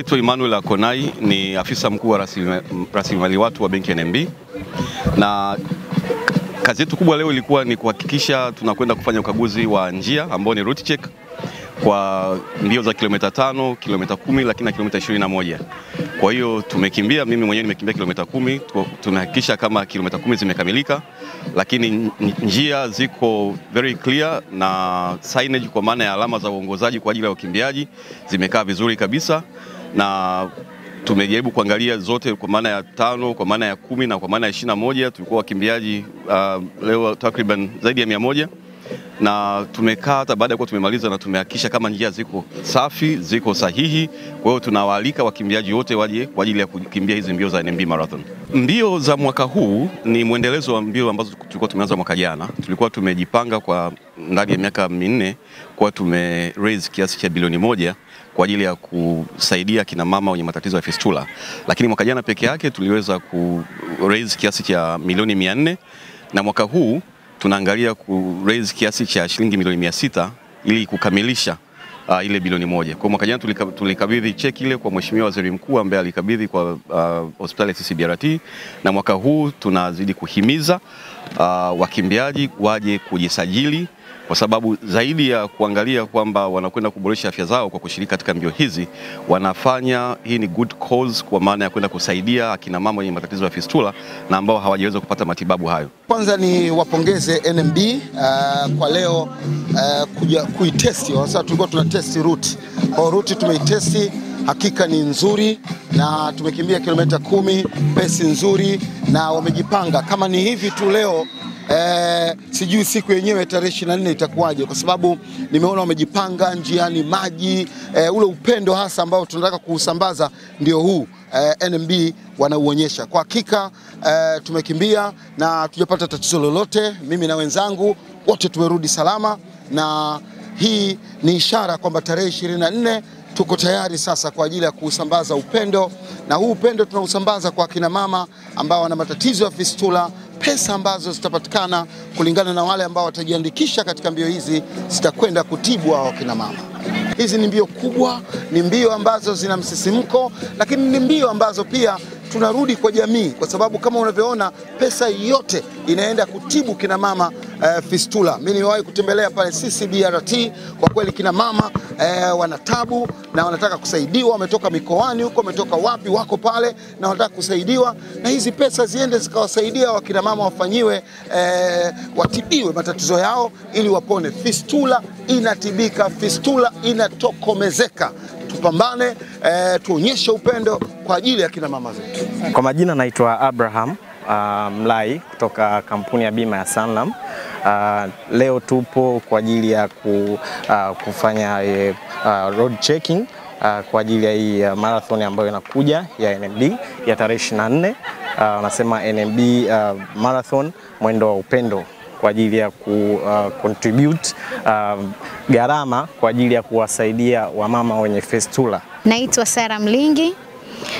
Naitwa Emmanuel Akonai, ni afisa mkuu wa rasilima- rasilimali watu wa benki NMB, na kazi yetu kubwa leo ilikuwa ni kuhakikisha tunakwenda kufanya ukaguzi wa njia ambao ni route check kwa mbio za kilomita tano, kilomita kumi, lakini na kilomita ishirini na moja. Kwa hiyo tumekimbia, mimi mwenyewe nimekimbia kilomita kumi. Tumehakikisha kama kilomita kumi zimekamilika, lakini njia ziko very clear na signage kwa maana ya alama za uongozaji kwa ajili ya wakimbiaji zimekaa vizuri kabisa na tumejaribu kuangalia zote kwa maana ya tano, kwa maana ya kumi na kwa maana ya ishirini na moja. Tulikuwa wakimbiaji uh, leo takriban zaidi ya mia moja na tumekaa hata baada ya kuwa tumemaliza na tumehakikisha kama njia ziko safi, ziko sahihi. Kwa hiyo tunawaalika wakimbiaji wote waje kwa ajili ya kukimbia hizi mbio za NMB Marathon. Mbio za mwaka huu ni mwendelezo wa mbio ambazo tulikuwa tumeanza mwaka jana. Tulikuwa tumejipanga kwa ndani ya miaka minne kuwa tume raise kiasi cha bilioni moja kwa ajili ya kusaidia kina mama wenye matatizo ya fistula, lakini mwaka jana peke yake tuliweza ku raise kiasi cha milioni mia nne na mwaka huu tunaangalia ku raise kiasi cha shilingi milioni mia sita ili kukamilisha uh, ile bilioni moja. Kwa mwaka jana tulika, tulikabidhi cheki ile kwa Mheshimiwa Waziri Mkuu ambaye alikabidhi kwa uh, hospitali ya CCBRT na mwaka huu tunazidi kuhimiza uh, wakimbiaji waje kujisajili kwa sababu zaidi ya kuangalia kwamba wanakwenda kuboresha afya zao kwa kushiriki katika mbio hizi, wanafanya hii ni good cause, kwa maana ya kwenda kusaidia akina mama wenye matatizo ya fistula na ambao hawajaweza kupata matibabu hayo. Kwanza ni wapongeze NMB uh, kwa leo uh, kuja kuitesti. Sasa tulikuwa tuna test route, kwa route tumeitesti, hakika ni nzuri na tumekimbia kilomita kumi, pesi nzuri na wamejipanga. Kama ni hivi tu leo Eh, sijui siku yenyewe tarehe 24 itakuwaje, kwa sababu nimeona wamejipanga njiani, maji. Eh, ule upendo hasa ambao tunataka kuusambaza ndio huu. Eh, NMB wanauonyesha. Kwa hakika eh, tumekimbia na tujapata tatizo lolote, mimi na wenzangu wote tumerudi salama, na hii ni ishara kwamba tarehe 24 tuko tayari sasa kwa ajili ya kuusambaza upendo, na huu upendo tunausambaza kwa kina mama ambao wana matatizo ya fistula pesa ambazo zitapatikana kulingana na wale ambao watajiandikisha katika mbio hizi zitakwenda kutibu hao kina mama. Hizi ni mbio kubwa, ni mbio ambazo zina msisimko, lakini ni mbio ambazo pia tunarudi kwa jamii, kwa sababu kama unavyoona pesa yote inaenda kutibu kina mama eh, fistula. Mimi nimewahi kutembelea pale CCBRT, kwa kweli kina mama eh, wana tabu na wanataka kusaidiwa, wametoka mikoani huko, wametoka wapi, wako pale na wanataka kusaidiwa, na hizi pesa ziende zikawasaidia wakina mama wafanyiwe, eh, watibiwe matatizo yao ili wapone. Fistula inatibika, fistula inatokomezeka. Tupambane, eh, tuonyeshe upendo kwa ajili ya kina mama zetu. Kwa majina naitwa Abraham uh, Mlai kutoka kampuni ya bima ya Sanlam. Uh, leo tupo kwa ajili ya ku, uh, kufanya uh, road checking uh, kwa ajili ya hii uh, marathon ambayo inakuja ya NMB ya tarehe 24 wanasema uh, NMB uh, marathon mwendo wa upendo kwa ajili ya ku uh, contribute uh, gharama kwa ajili ya kuwasaidia wamama wenye fistula. Naitwa Sara Mlingi.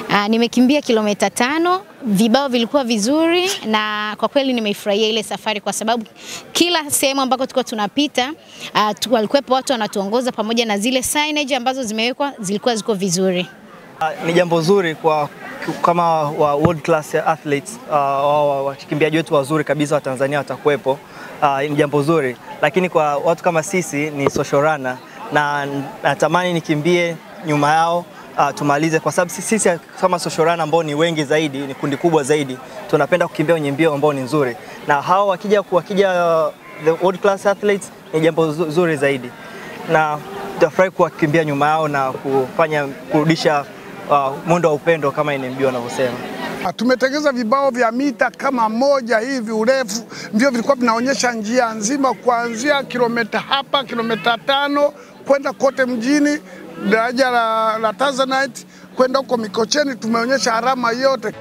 Uh, nimekimbia kilomita tano, vibao vilikuwa vizuri na kwa kweli nimeifurahia ile safari kwa sababu kila sehemu ambako tulikuwa tunapita uh, walikuwepo watu wanatuongoza pamoja na zile signage ambazo zimewekwa zilikuwa ziko vizuri. Uh, ni jambo zuri kwa kama wa world class athletes uh, wakimbiaji wetu wazuri kabisa wa Tanzania watakuwepo. Uh, ni jambo zuri, lakini kwa watu kama sisi ni social runner na natamani nikimbie nyuma yao uh, tumalize kwa sababu sisi kama social runner ambao ni wengi zaidi, ni kundi kubwa zaidi, tunapenda kukimbia kwenye mbio ambao ni nzuri, na hao wakija wakija uh, the world class athletes ni jambo zuri zaidi, na tutafurahi kuwakimbia nyuma yao na kufanya kurudisha uh, mwendo wa upendo kama NMB wanavyosema. Tumetengeza vibao vya mita kama moja hivi urefu, ndio vilikuwa vinaonyesha njia nzima kuanzia kilomita hapa kilomita tano kwenda kote mjini, daraja la, la Tanzanite kwenda huko Mikocheni, tumeonyesha alama yote.